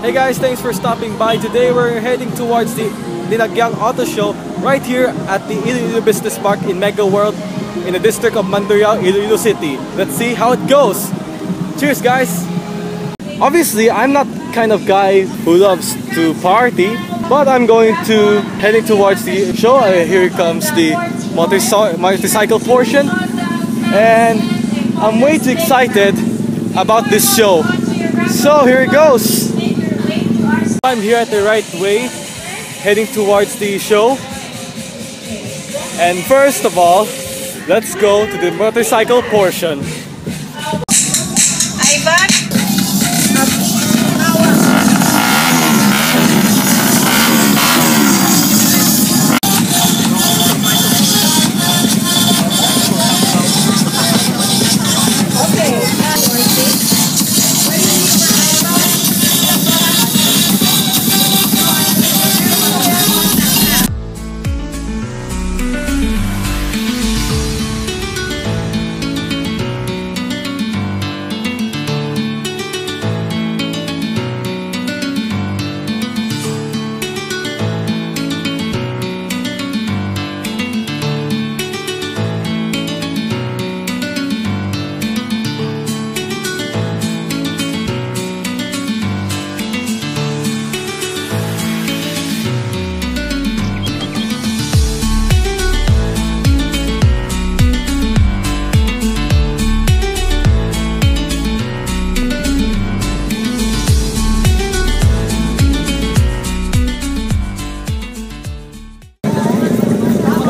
Hey guys, thanks for stopping by. Today we're heading towards the Dinagyang Auto Show right here at the Iloilo Business Park in Megaworld in the district of Mandurriao, Iloilo City. Let's see how it goes. Cheers guys! Obviously, I'm not kind of guy who loves to party, but I'm going to heading towards the show. Uh, here comes the motorcycle portion, and I'm way too excited about this show. So here it goes. I'm here at the right way, heading towards the show. And first of all, let's go to the motorcycle portion.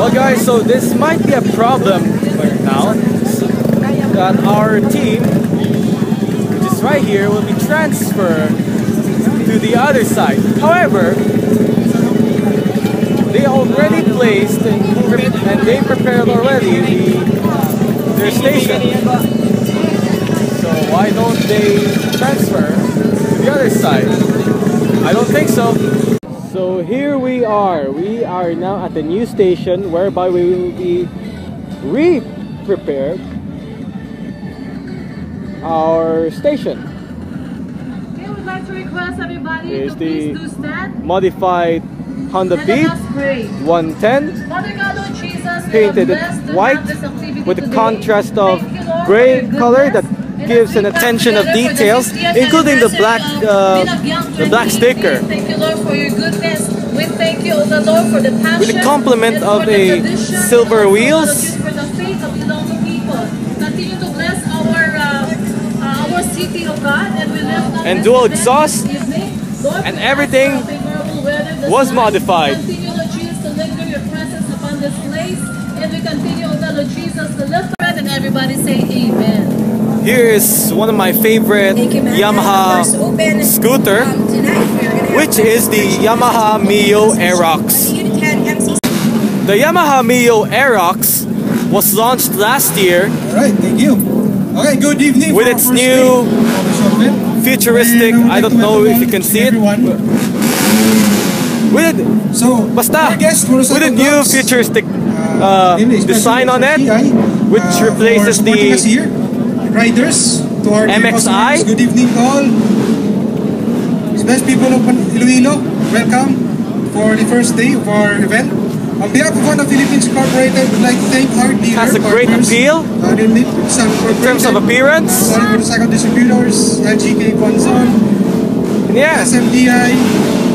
Well guys, so this might be a problem right now that our team, which is right here, will be transferred to the other side. However, they already placed and, and they prepared already the, their station. So why don't they transfer to the other side? I don't think so. So here we are. We are now at the new station whereby we will be re-prepared our station. Okay, we'd like to request everybody Here's to please do stand. Modified Honda Beat let us pray. 110 Father God, Lord Jesus, painted it white have this activity with the contrast of Thank you, Lord, gray color that gives an attention of together for the details, including the black, uh, the black sticker. Thank you, Lord, for your goodness. We thank you, O the Lord, for the passion. With the complement of the a silver wheels. For the faith of Ilonggo people. Continue to bless our our city, O God, and we lift And dual exhaust. Lord, And everything ask for a favorable weather this was modified. Continue, Lord Jesus, to linger your presence upon this place. And we continue, O Lord Jesus, to lift up and everybody say amen. Here is one of my favorite you. Yamaha scooter, Um, tonight we're gonna have which is the Yamaha Mio Aerox. The Unit 10 MC The Yamaha Mio Aerox was launched last year Alright, thank you. Okay, good evening. With its new day of the show event. futuristic, I don't know if you can see it. everyone. with So, basta our with motorcycle a new futuristic uh, uh, name is design on it, which uh, replaces the here. Riders to our MXI. Good evening to all. Best people of Iloilo, welcome for the first day of our event. On behalf of Honda Philippines Incorporated, we'd like to thank our dealer Has a great appeal uh, in terms of appearance. Solid Motorcycle Distributors, LGK Quanzon, yeah, SMDI.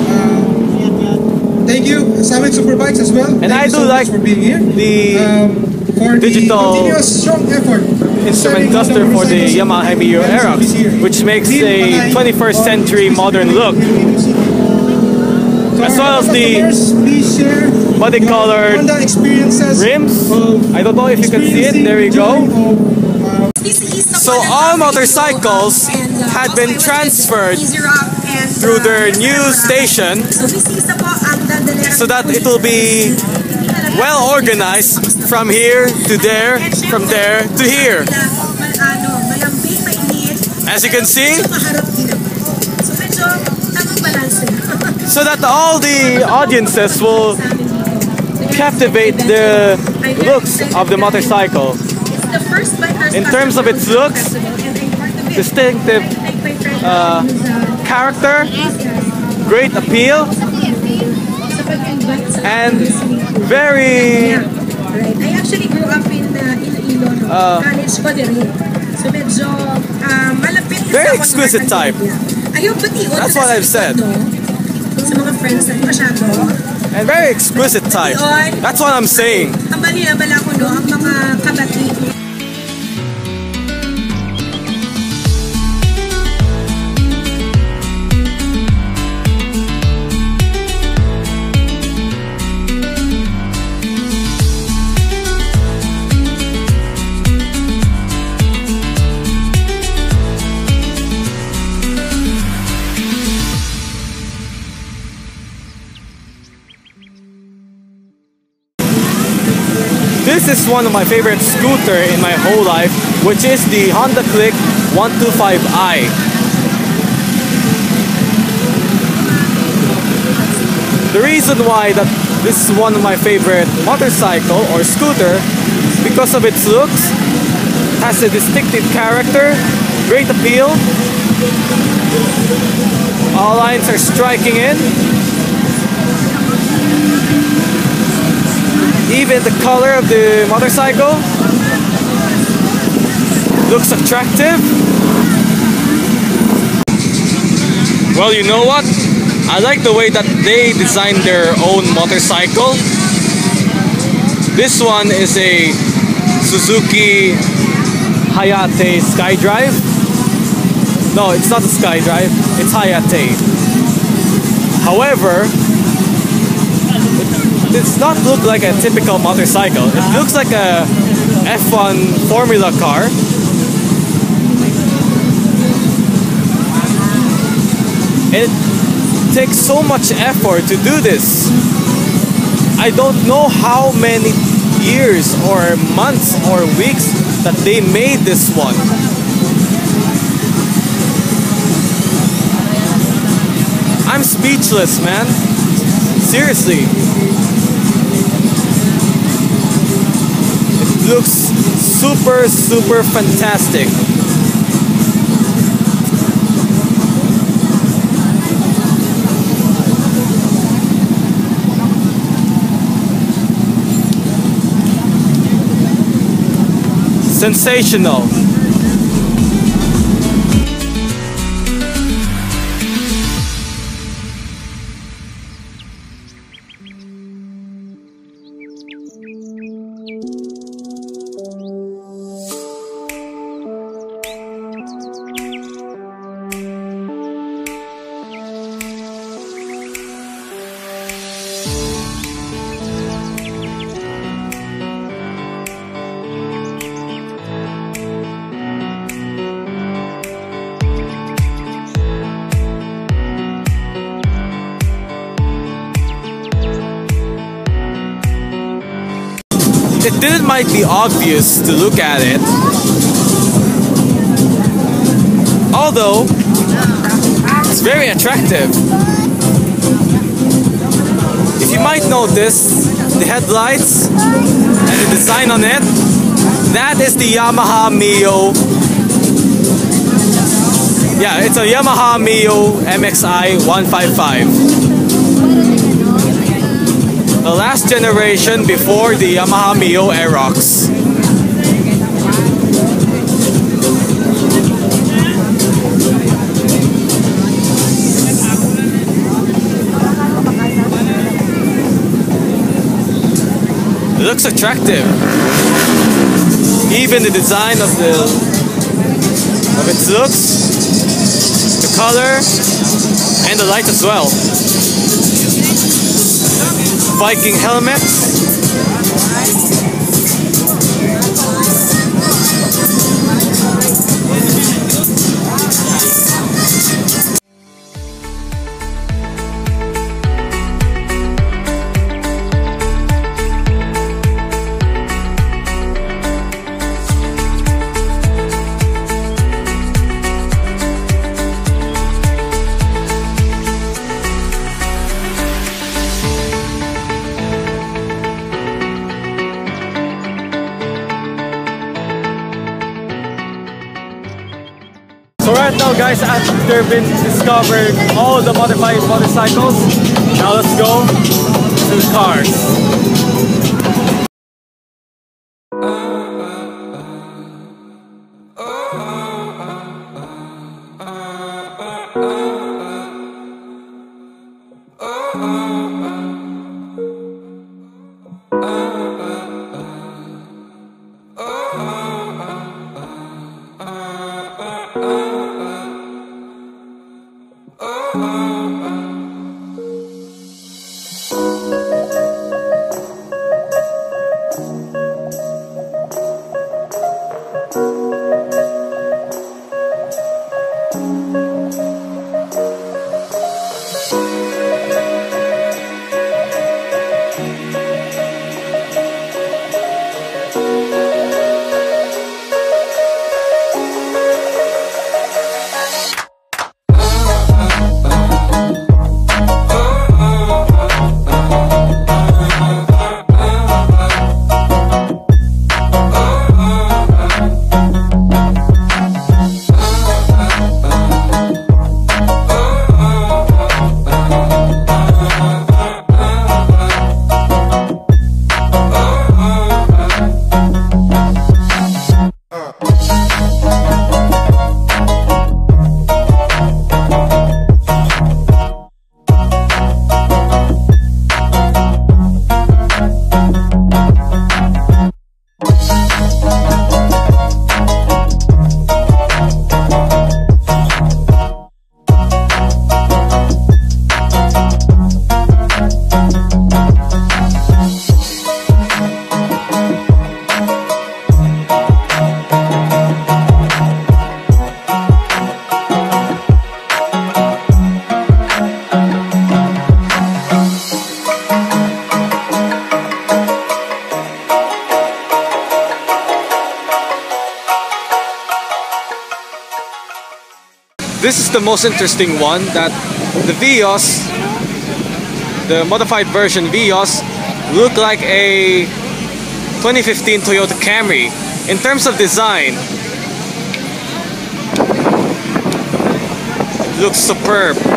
Uh, thank you, Summit Superbikes as well. And thank I do so like for being here. the um, for digital the continuous strong effort instrument cluster for the Yamaha and Aerox, which makes a 21st century modern look. As well as the customers, please share body your colored rims. I don't know if you can see it. There we go. So So all motorcycles had been transferred through their new station so that it will be well organized from here to there, from there to here. As you can see, so that all the audiences will captivate the looks of the motorcycle. In terms of its looks, distinctive uh, character, great appeal, and very Right. I actually grew up in uh, Iloilo, no? Uh, College ko din rin. So medyo uh, malapit kasi Very exquisite type. Ayaw pati. That's what I've said. No? Sa mga friends na masyado. and very exquisite type. That's what I'm saying. Ang bali-abala ko no, ang mga kabati. This is one of my favorite scooter in my whole life, which is the Honda Click 125i. The reason why that this is one of my favorite motorcycle or scooter because of its looks, has a distinctive character, great appeal. All lines are striking in. Even the color of the motorcycle looks attractive. Well, you know what? I like the way that they designed their own motorcycle. This one is a Suzuki Hayate Skydrive. No, it's not a Skydrive, it's Hayate. However, does not look like a typical motorcycle. It looks like a F1 Formula car. It takes so much effort to do this. I don't know how many years or months or weeks that they made this one. I'm speechless, man. Seriously. It looks super, super fantastic. Sensational. It didn't might be obvious to look at it. Although it's very attractive. If you might notice the headlights and the design on it, that is the Yamaha Mio. Yeah, it's a Yamaha Mio MXI 155 the last generation before the Yamaha Mio Aerox. It looks attractive. Even the design of the of its looks, the color, and the light as well. Viking helmet. Discovered all the modified motorcycles, now let's go to the cars. This is the most interesting one that the Vios, the modified version Vios, look like a 2015 Toyota Camry. In terms of design, it looks superb.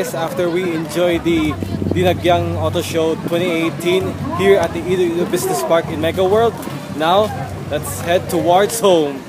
Guys, after we enjoy the Dinagyang Auto Show 2018 here at the Iloilo Business Park in Megaworld, now let's head towards home.